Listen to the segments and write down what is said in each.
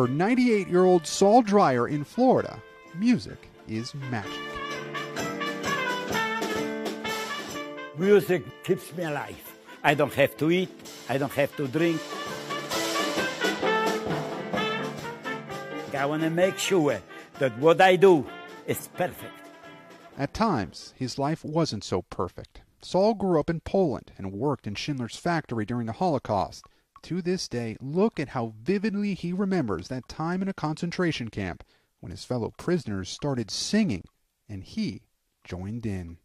For 98 year old Saul Dreier in Florida, music is magic. Music keeps me alive. I don't have to eat, I don't have to drink. I want to make sure that what I do is perfect. At times, his life wasn't so perfect. Saul grew up in Poland and worked in Schindler's factory during the Holocaust. To this day, look at how vividly he remembers that time in a concentration camp when his fellow prisoners started singing and he joined in.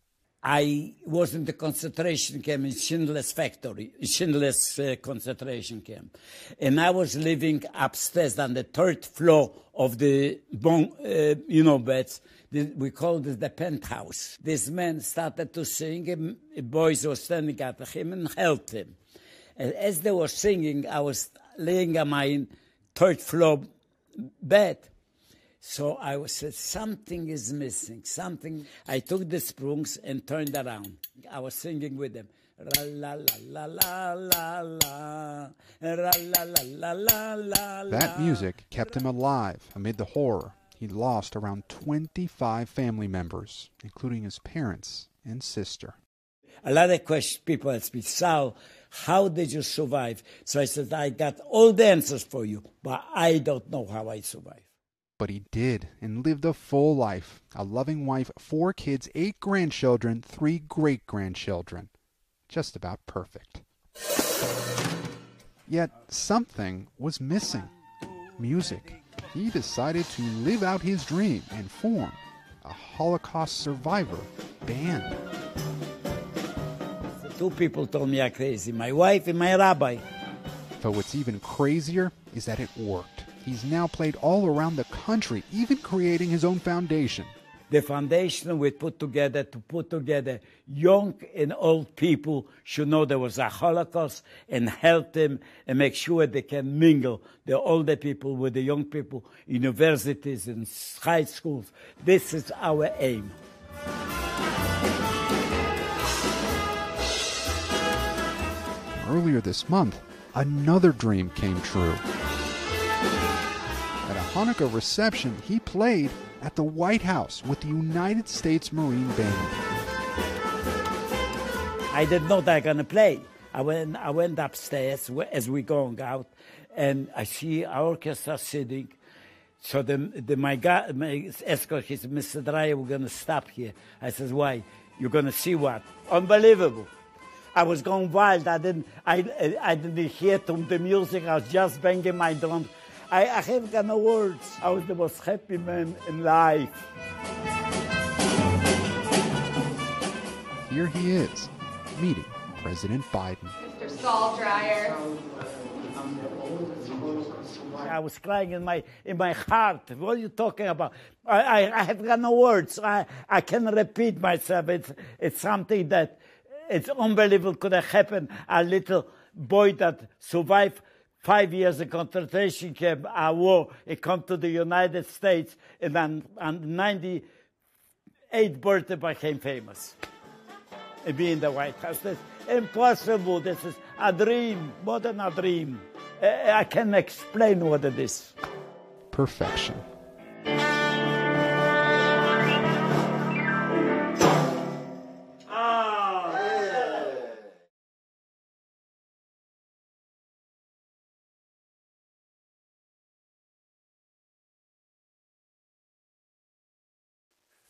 I was in the concentration camp in Schindler's factory, Schindler's uh, concentration camp. And I was living upstairs on the third floor of the, bon, uh, you know, beds. We called it the penthouse. This man started to sing, and boys were standing at him and helped him. And as they were singing, I was laying on my third floor bed. So I said, something is missing, something. I took the springs and turned around. I was singing with them. Ra la la la la la la. La la la la la la. That music kept him alive amid the horror. He lost around 25 family members, including his parents and sister. A lot of questions people ask me, Sal, how did you survive? So I said, I got all the answers for you, but I don't know how I survived. But he did and lived a full life. A loving wife, four kids, eight grandchildren, three great grandchildren. Just about perfect. Yet something was missing music. He decided to live out his dream and form a Holocaust survivor band. Two people told me I'm crazy my wife and my rabbi. But what's even crazier is that it worked. He's now played all around the country, even creating his own foundation. The foundation we put together to put together young and old people should know there was a Holocaust and help them and make sure they can mingle the older people with the young people, universities and high schools. This is our aim. Earlier this month, another dream came true. At a Hanukkah reception, he played at the White House with the United States Marine Band. I didn't know they were going to play. I went, I went upstairs as we going out, and I see our orchestra sitting. So the, the, my, guy, my escort, he said, Mr. Dreier, we're going to stop here. I says, why? You're going to see what? Unbelievable. I was going wild. I didn't, I, I didn't hear the music. I was just banging my drum. I, I have got no words. I was the most happy man in life. Here he is, meeting President Biden. Mr. Saul Dreier. I was crying in my in my heart. What are you talking about? I, I, I have got no words. I, I can repeat myself. It's it's something that it's unbelievable could have happened. A little boy that survived five years in concentration camp, a war, he come to the United States, and on, on 98 birthday became famous. And in the White House. This impossible. This is a dream, more than a dream. I can explain what it is. Perfection.